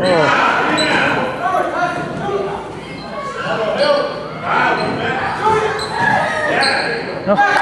Oh. No.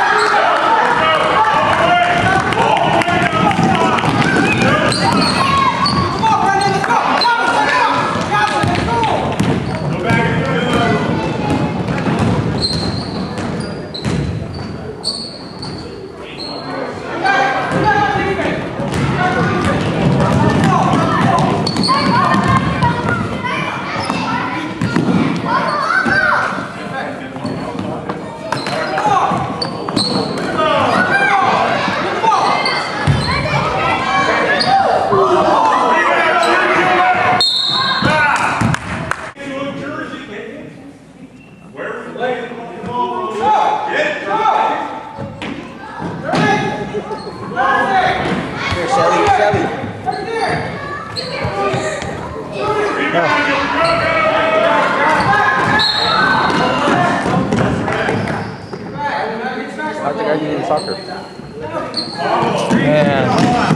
Here, Shelly, Shelly. I think I need soccer. Yeah.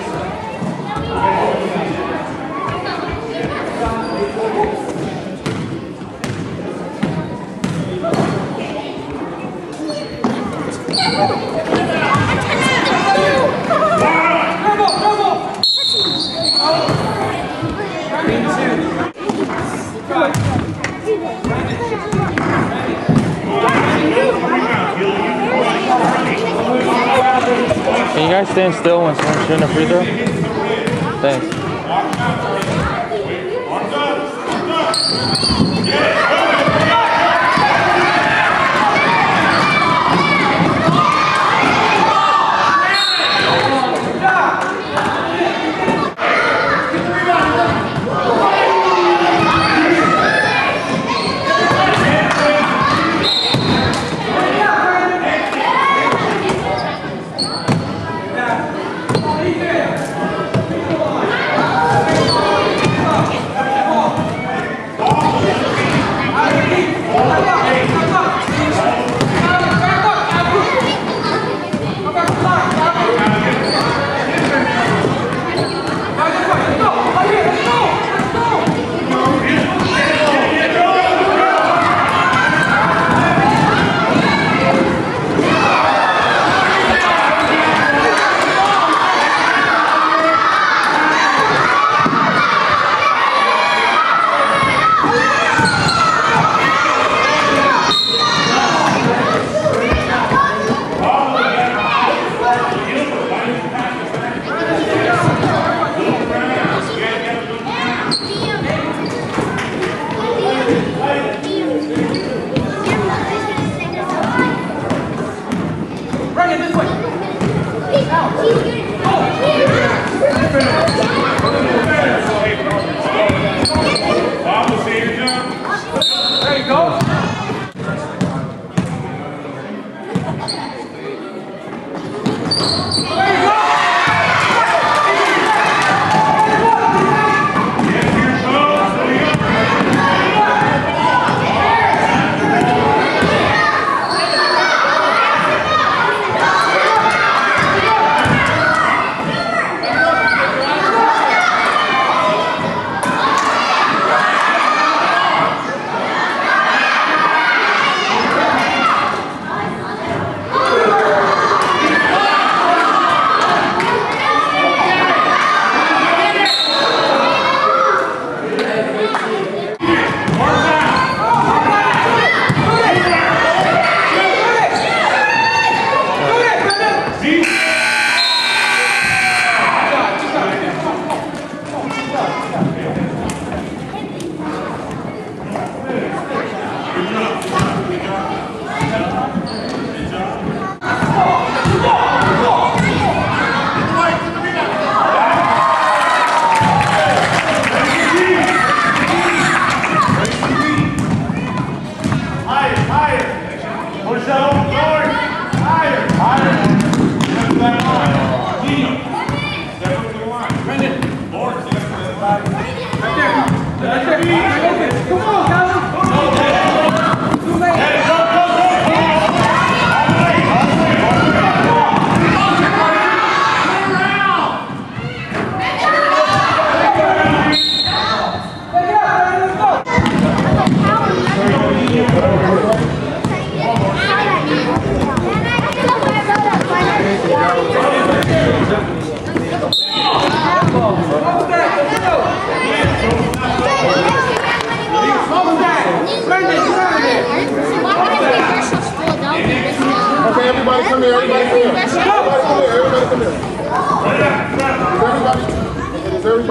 guys stand still when someone's shooting a free throw? Thanks.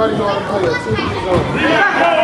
Everybody, know how to play a two-three zone?